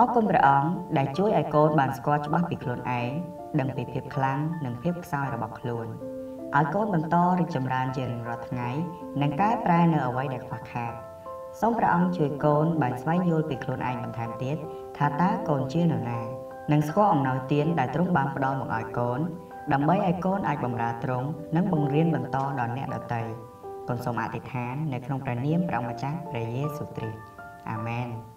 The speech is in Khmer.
អរគុណព្រះអង្គដែលជួយឲ្យកូនបានស្គាល់ច្បាស់ពីខ្លួនឯងដឹងពីភាពខ្លាំងនិងភាពខ្សោយរបស់ខ្លួនឲ្យកូនបន្តរីកចម្រើនជារៀងរាល់ថ្ងៃនិងកែប្រែនៅអ្វីដែលខ្វះខាតសូមព្រះអង្គជួយកូនបានស្វែងយល់ពីខ្លួនឯងបន្ថែមទៀតថាតើកូនជានរណានិងស្គាល់អំណោយទានដែលទ្រង់បានផ្ដល់មកឲ្យកូនដើម្បីឲ្យកូនអាចបម្រើទ្រង់និងបង្រៀនបន្តដល់អ្នកដទៃកូនសូមអធិដ្ឋាននៅក្នុងព្រះនាមព្រះម្ចាស់ព្រះយេស៊ូវគ្រីស្ទអាមែន